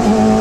Oh.